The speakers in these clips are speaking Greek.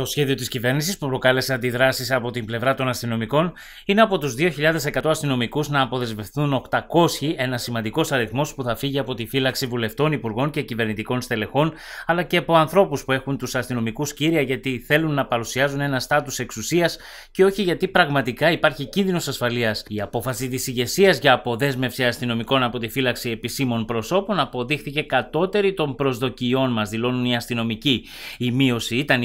Το σχέδιο της κυβέρνησης που προκάλεσε αντιδράσεις από την πλευρά των αστυνομικών είναι από τους 2.100 αστυνομικούς να αποδεσμευθούν 800, ένα σημαντικός αριθμός που θα φύγει από τη φύλαξη βουλευτών, υπουργών και κυβερνητικών στελεχών, αλλά και από ανθρώπους που έχουν τους αστυνομικούς κύρια γιατί θέλουν να παρουσιάζουν ένα στάτους εξουσίας και όχι γιατί πραγματικά υπάρχει κίνδυνος ασφαλείας. Η απόφαση της ηγεσίας για αποδέσμευση αστυνομικών από τη φύλαξη επισήμων προσώπων αποδείχθηκε κατώτερη των προσδοκιών μας, δηλώνουν οι αστυνομικοί. Η μείωση ήταν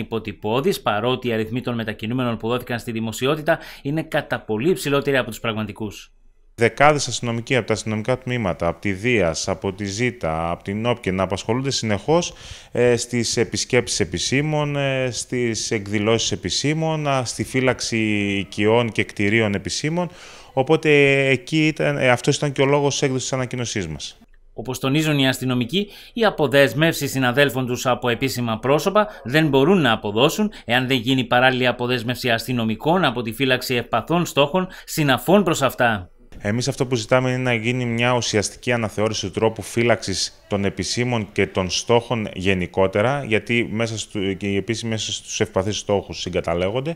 υποτυπώ παρότι οι αριθμοί των μετακινούμενων που δόθηκαν στη δημοσιότητα είναι κατά πολύ υψηλότεροι από τους πραγματικούς. Δεκάδες αστυνομικοί από τα αστυνομικά τμήματα, από τη Δίας, από τη Ζήτα, από την Όπκε να απασχολούνται συνεχώς ε, στις επισκέψεις επισήμων, ε, στις εκδηλώσεις επισήμων, στη φύλαξη οικειών και κτηρίων επισήμων. Οπότε εκεί ήταν, ε, αυτός ήταν και ο λόγος έκδοσης της ανακοίνωσής μας. Όπως τονίζουν οι αστυνομικοί, οι αποδέσμευσεις συναδέλφων τους από επίσημα πρόσωπα δεν μπορούν να αποδώσουν εάν δεν γίνει παράλληλη αποδέσμευση αστυνομικών από τη φύλαξη ευπαθών στόχων συναφών προς αυτά. Εμείς αυτό που ζητάμε είναι να γίνει μια ουσιαστική αναθεώρηση του τρόπου φύλαξης των επισήμων και των στόχων γενικότερα, γιατί μέσα στου, και οι επίσημοι μέσα στους ευπαθείς στόχους συγκαταλέγονται,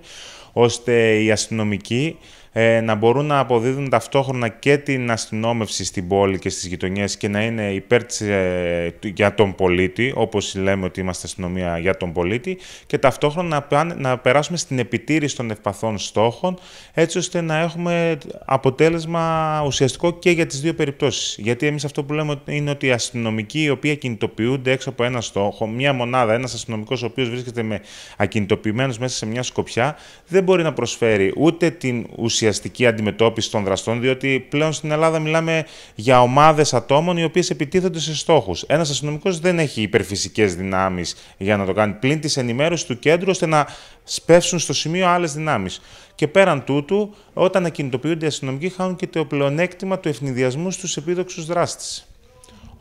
ώστε οι αστυνομικοί ε, να μπορούν να αποδίδουν ταυτόχρονα και την αστυνόμευση στην πόλη και στις γειτονιές και να είναι υπέρ της, ε, για τον πολίτη, όπως λέμε ότι είμαστε αστυνομία για τον πολίτη, και ταυτόχρονα να, να περάσουμε στην επιτήρηση των ευπαθών στόχων, έτσι ώστε να έχουμε αποτέλεσμα ουσιαστικό και για τις δύο περιπτώσεις. Γιατί εμείς αυτό που λέμε είναι ότι οι αστυνομικοί οι οποίοι ακινητοποιούνται έξω από ένα στόχο, μια μονάδα, ένας αστυνομικός ο οποίος βρίσκεται με ακινητοποιημένος μέσα σε μια σκοπιά, δεν μπορεί να προσφέρει ούτε την ουσιαστική αντιμετώπιση των δραστών, διότι πλέον στην Ελλάδα μιλάμε για ομάδες ατόμων οι οποίες επιτίθενται σε στόχους. Ένας αστυνομικός δεν έχει υπερφυσικές δυνάμεις για να το κάνει, πλην της ενημέρωσης του κέντρου ώστε να σπεύσουν στο σημείο άλλες δυνάμεις. Και πέραν τούτου, όταν ακινητοποιούνται οι αστυνομικοί, χάνουν και το πλεονέκτημα του ευνηδιασμού στους επίδοξους δράστες.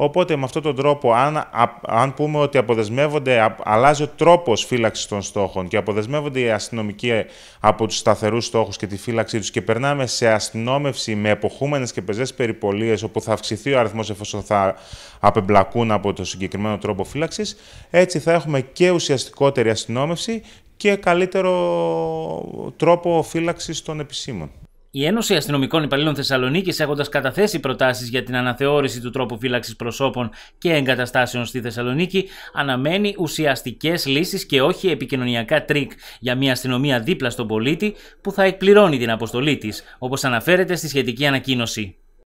Οπότε με αυτόν τον τρόπο, αν, αν πούμε ότι αποδεσμεύονται, αλλάζει ο τρόπος φύλαξης των στόχων και αποδεσμεύονται οι αστυνομικοί από τους σταθερούς στόχους και τη φύλαξή τους και περνάμε σε αστυνόμευση με εποχούμενες και πεζές περιπολίες, όπου θα αυξηθεί ο αριθμός εφόσον θα απεμπλακούν από το συγκεκριμένο τρόπο φύλαξης, έτσι θα έχουμε και ουσιαστικότερη αστυνόμευση και καλύτερο τρόπο φύλαξης των επισήμων. Η Ένωση Αστυνομικών Υπαλλήλων Θεσσαλονίκης, έχοντας καταθέσει προτάσεις για την αναθεώρηση του τρόπου φύλαξης προσώπων και εγκαταστάσεων στη Θεσσαλονίκη, αναμένει ουσιαστικές λύσεις και όχι επικοινωνιακά τρίκ για μια αστυνομία δίπλα στον πολίτη που θα εκπληρώνει την αποστολή της, όπως αναφέρεται στη σχετική ανακοίνωση.